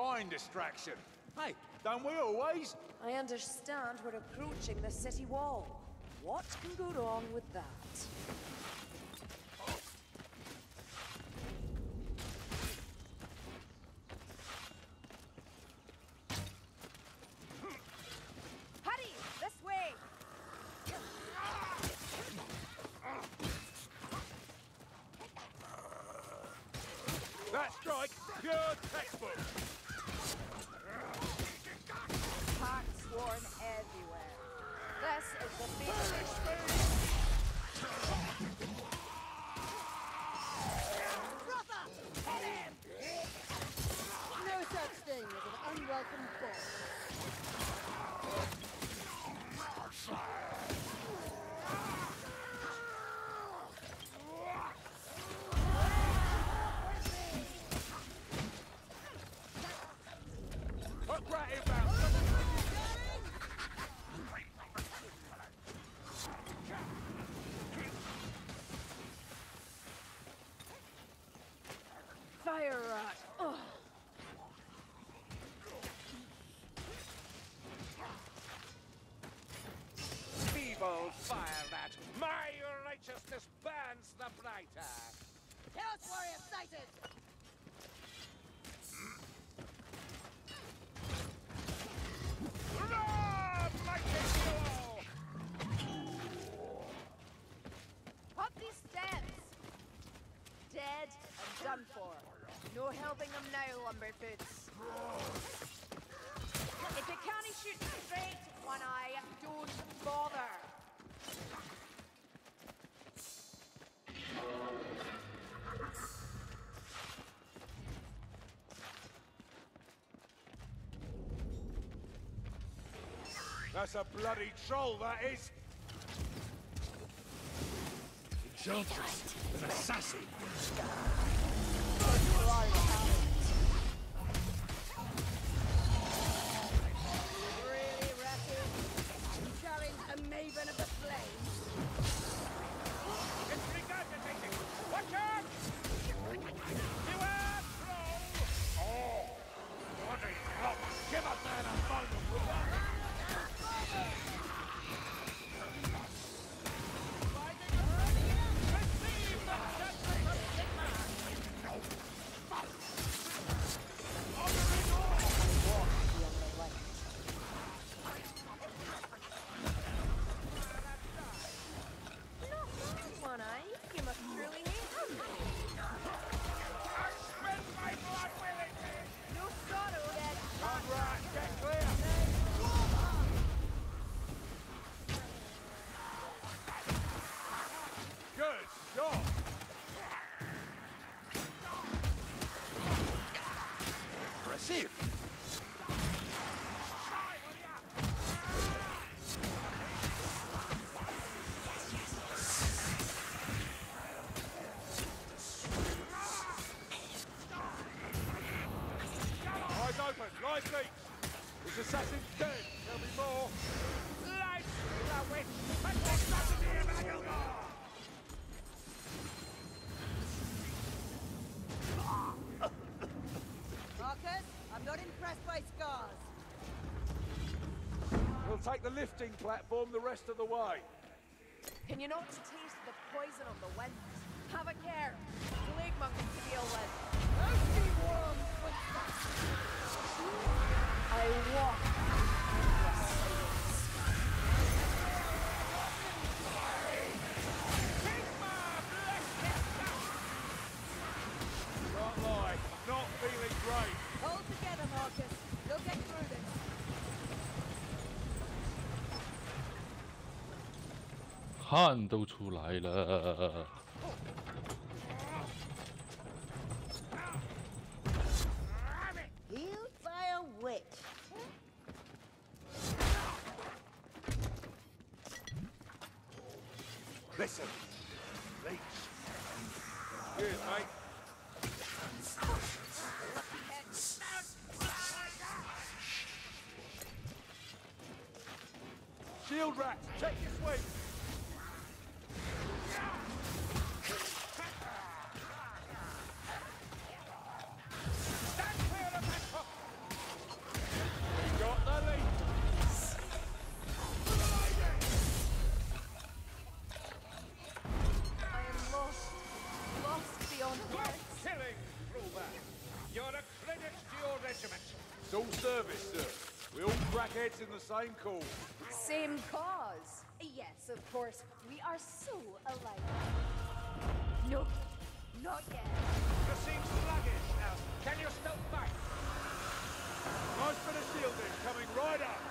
fine distraction. Hey, don't we always? I understand we're approaching the city wall. What can go wrong with that? Hurry! This way! That strike, pure textbook. Parts swarm everywhere. This is the field. No such thing as an unwelcome boss. Hook right inbound. That's a bloody troll, that is. Enchantress, an assassin. Impressive! Take the lifting platform the rest of the way. Can you not taste the poison of the wind? Have a care. Plague monkeys to deal with. I walk. Not not feeling great. Hold together, Markus. You'll get through this. 汗都出来了。 Healed by a witch. Listen, leech. Cheers, mate. Shield rats, check your swing. It's all service, sir. We all crack heads in the same cause. Same cause. Yes, of course. We are so alike. No, not yet. You seem sluggish now. Can you still fight? Nice bit of shielding coming right. Up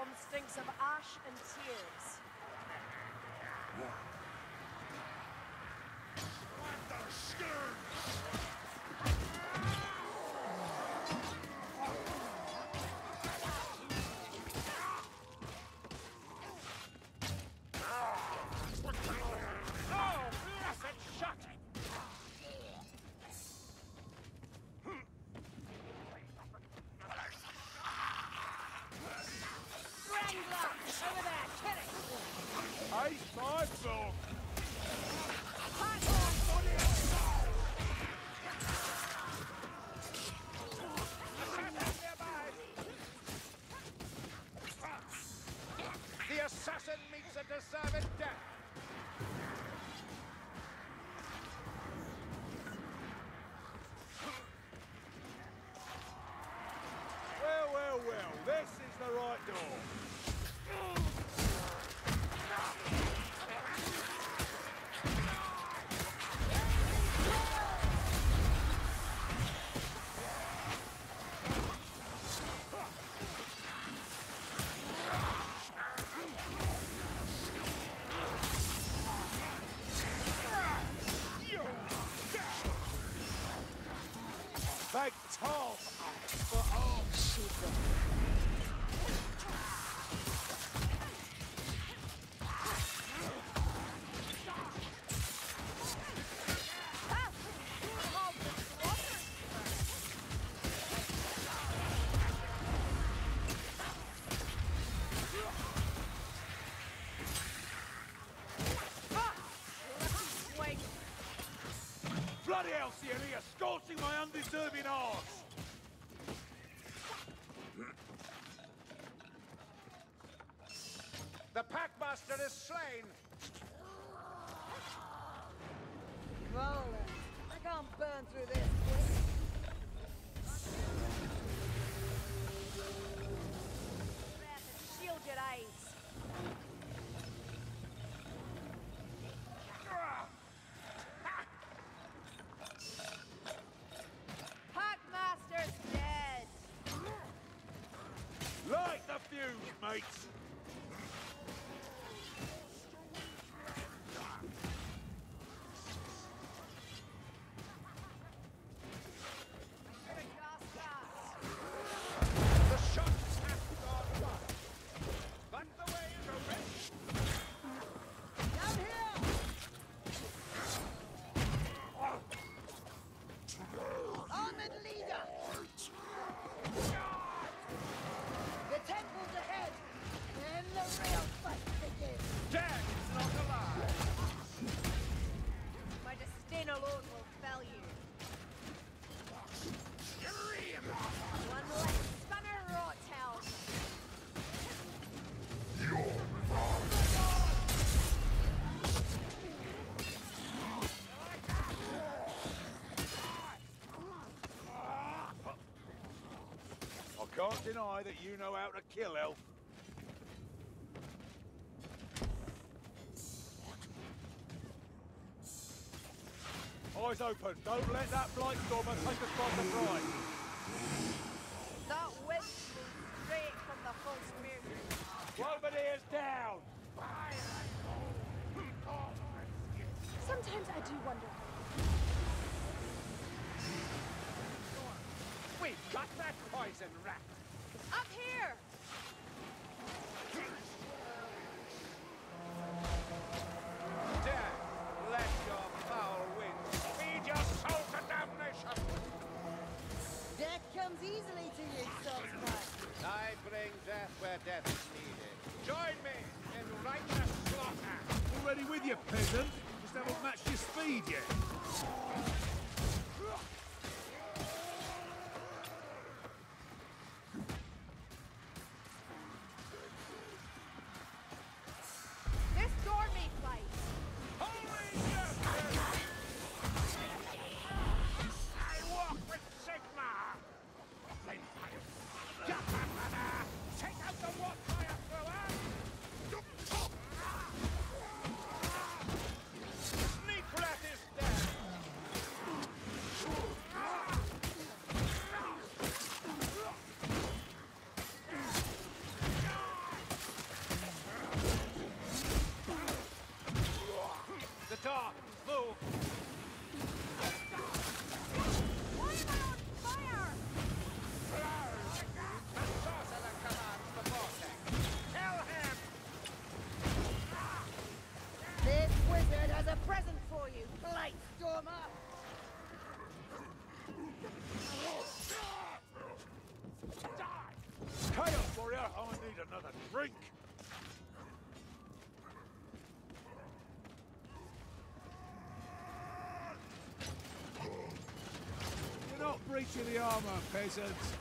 Bomb stinks of ash and tears. Oh, right door. Bloody hell, you're scorching my undeserving arse! The Packmaster is slain! Then, I can't burn through this eyes. Can't deny that you know how to kill elf. Eyes open. Don't let that Blightstormer take us by surprise. That wind blew straight from the first moon. Belvedere's down. Sometimes I do wonder. We got that poison rat. Up here! Breaching the armor, peasants.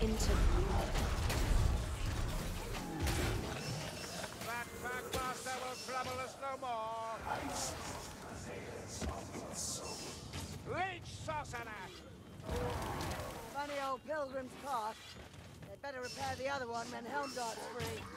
Into That Packmaster will trouble us no more! Leech Sorcerer! Funny old pilgrim's path. Repair the other one when Helmgart's free.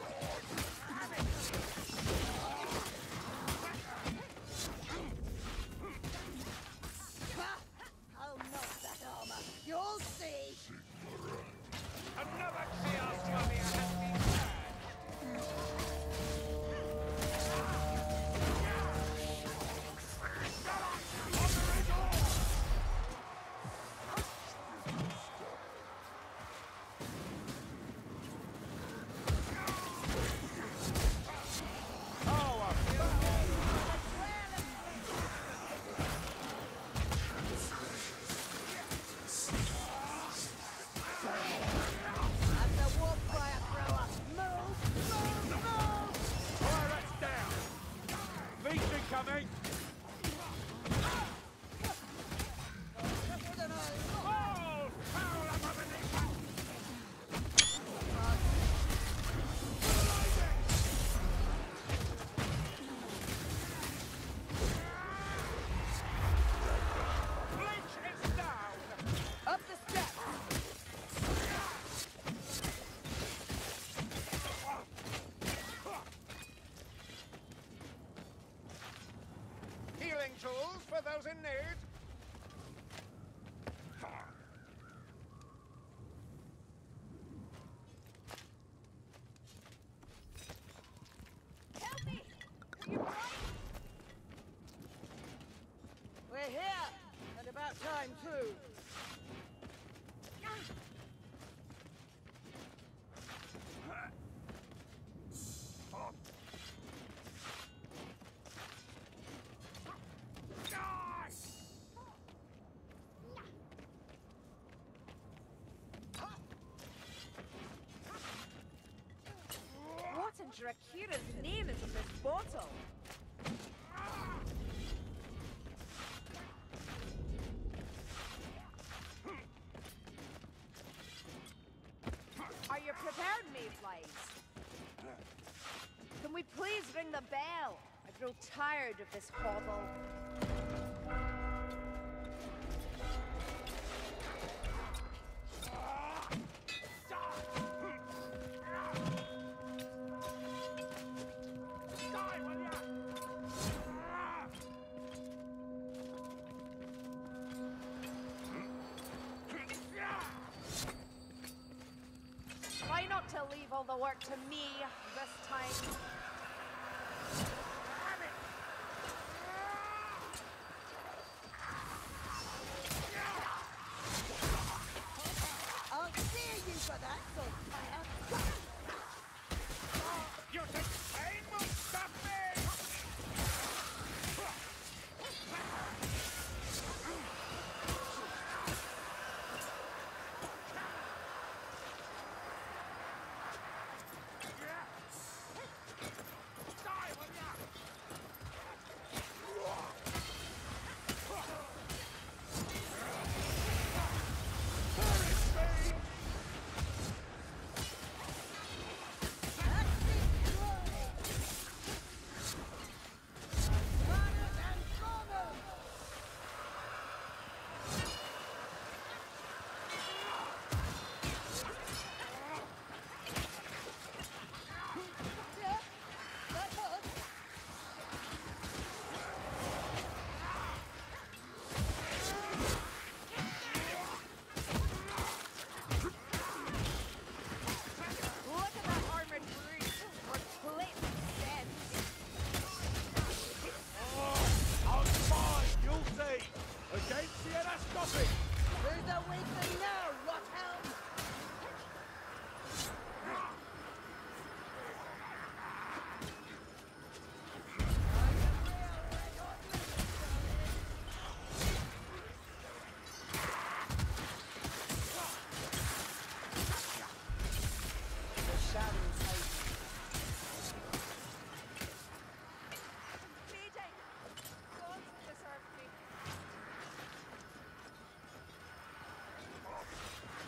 Those in. And about time, too. Drakira's name is on this bottle. Are you prepared, Mayflies? Can we please ring the bell? I grow tired of this hovel. the work to me this time.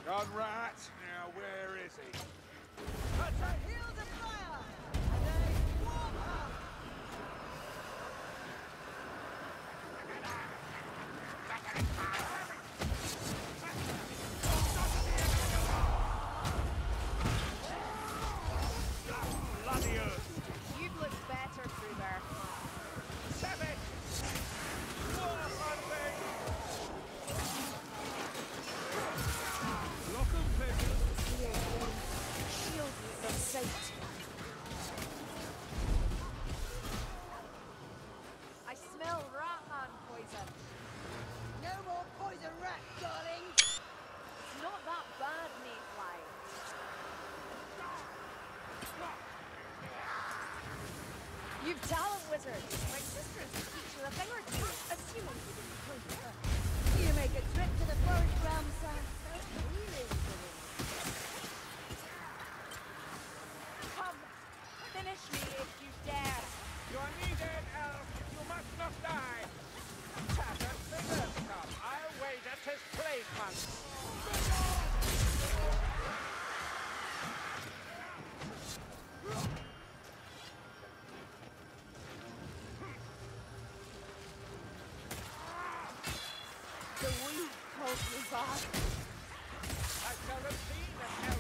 Run, rat! talent wizard. My sister's is a teacher a thing or two, assuming you didn't kill her. You make a trip to the forest realm, son. Come, finish me if you dare. You're needed, elf. You must not die. Tatter, the come. I'll wait at his plague monster. Bob. I shall have seen